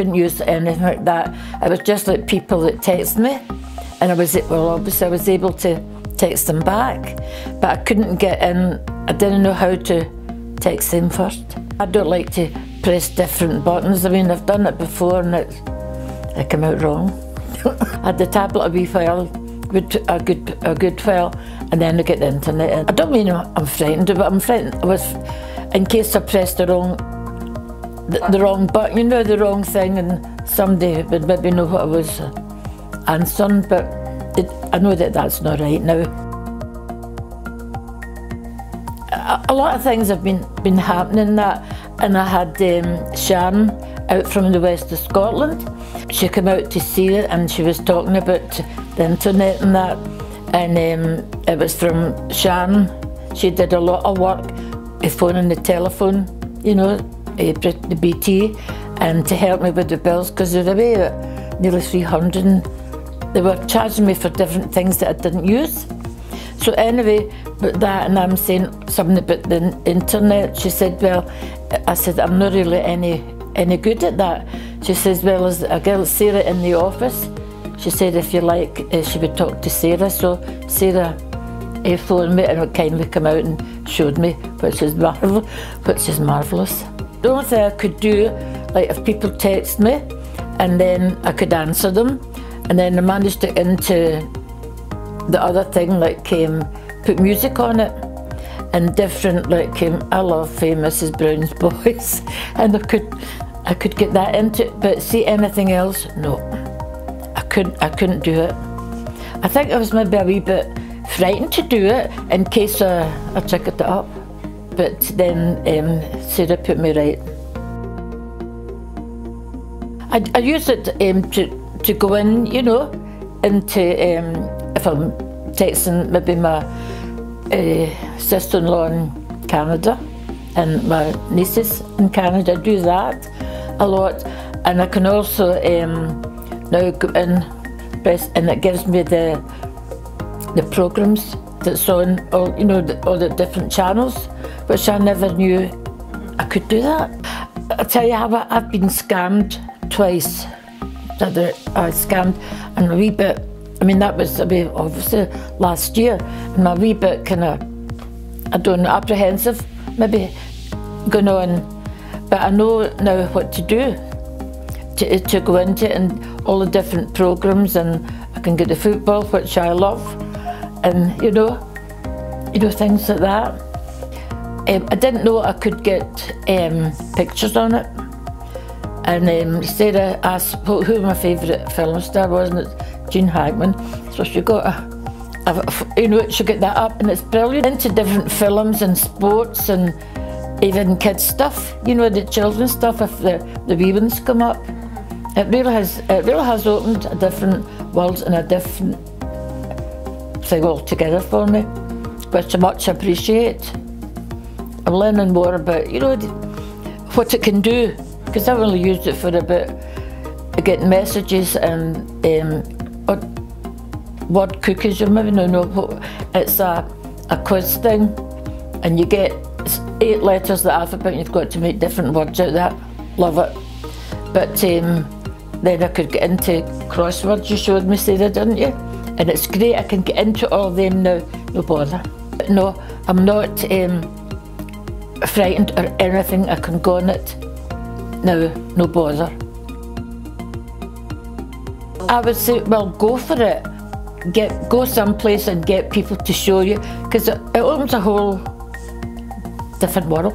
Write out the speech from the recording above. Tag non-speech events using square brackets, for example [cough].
couldn't use anything like that. I was just like people that text me, and I was well, obviously I was able to text them back, but I couldn't get in. I didn't know how to text them first. I don't like to press different buttons. I mean, I've done it before, and it it came out wrong. [laughs] I had the tablet a wee file, good, a good a good file, and then I get the internet. In. I don't mean I'm frightened, but I'm frightened. I was in case I pressed the wrong the, the, wrong button, you know, the wrong thing, and somebody would maybe know what I was answering, but it, I know that that's not right now. A, lot of things have been, been happening that, and I had um, Sharon out from the west of Scotland. She came out to see it and she was talking about the internet and that, and um, it was from Sharon. She did a lot of work, with phone and the telephone, you know, the BT and to help me with the bills because they were about nearly 300 and they were charging me for different things that I didn't use. So anyway, but that and I'm saying something about the internet. She said, well, I said, I'm not really any any good at that. She says, well, as a girl, Sarah, in the office. She said, if you like, uh, she would talk to Sarah. So Sarah uh, phoned me and kindly come out and showed me, which is, marvel which is marvellous. The only thing I could do, like if people text me, and then I could answer them, and then I managed to into the other thing, like um, put music on it, and different, like um, I love uh, Mrs Brown's [laughs] Boys, and I could, I could get that into it. But see anything else, no, I couldn't, I couldn't do it. I think I was maybe a wee bit frightened to do it in case I, I took it up but then um, Sarah put me right. I, I use it um, to, to go in, you know, into, um, if I'm texting maybe my uh, sister-in-law in Canada and my nieces in Canada, I do that a lot. And I can also um, now go in, and it gives me the the programs that's on all you know the, all the different channels which I never knew I could do that. I tell you how I've been scammed twice. I scammed and a wee bit, I mean that was obviously last year, and a wee bit kind of, I don't know, apprehensive, maybe going on. But I know now what to do to, to go into it and all the different programs and I can get the football, which I love, and you know, you know, things like that. Um, I didn't know I could get um, pictures on it. And um, Sarah asked who my favourite film star was, and it's Gene Hackman. So she got a, a, you know, she got that up, and it's brilliant. Into different films and sports and even kids stuff. You know, the children's stuff. If the the wee ones come up, it really has it really has opened a different world and a different thing altogether for me, which I much appreciate. I'm learning more about, you know, what it can do, because I've only used it for a bit, getting messages and um, word cookies, you maybe don't know what, it's a, a quiz thing, and you get eight letters of the alphabet, you've got to make different words out of that, love it. But um, then I could get into crosswords, you showed me, Sarah, didn't you? And it's great, I can get into all them now, no bother. No, I'm not, um, frightened or anything, I can go on it. No, no bother. I would say, well, go for it. Get Go someplace and get people to show you, because it, it opens a whole different world.